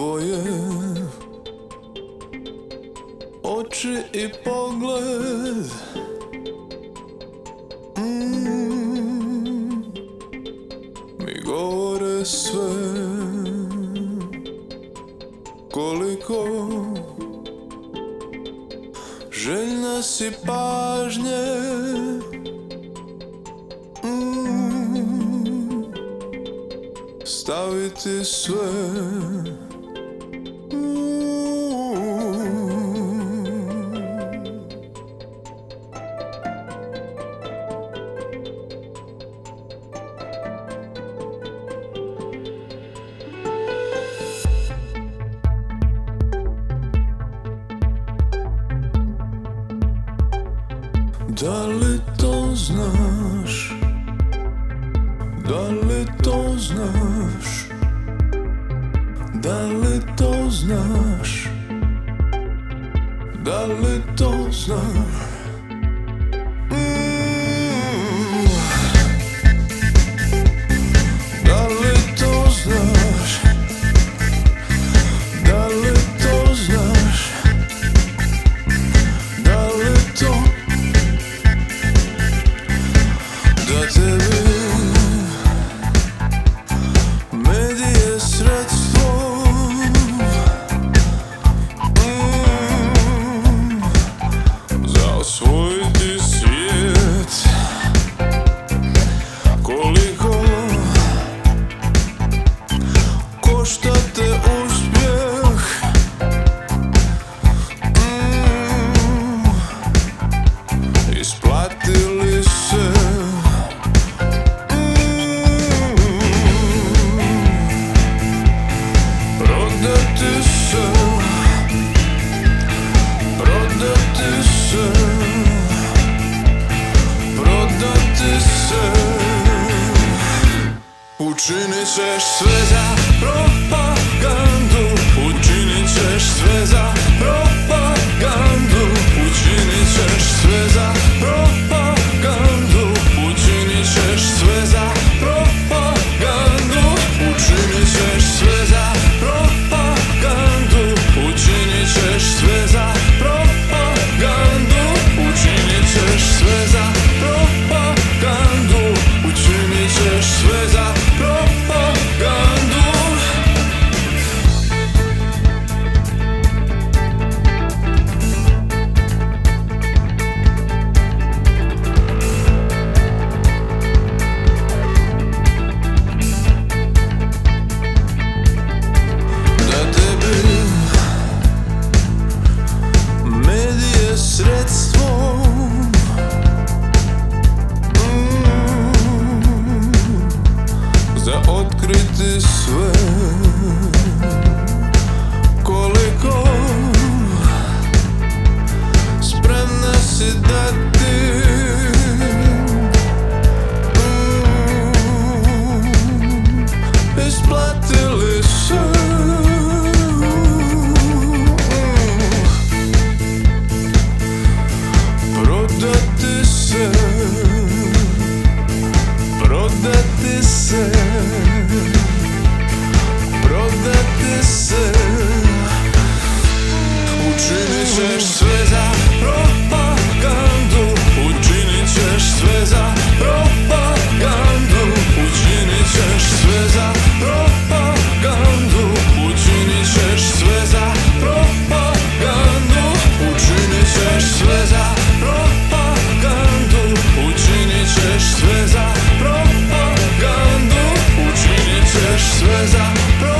tvoje Oči i pogled. Mm. Mi govore sve Koliko Željna si pažnje. Mm. Staviti sve Staviti sve Дали то знаєш? Дали то знаєш? Дали то знаєш? Дали то знаєш? vežeš sve za coisa pro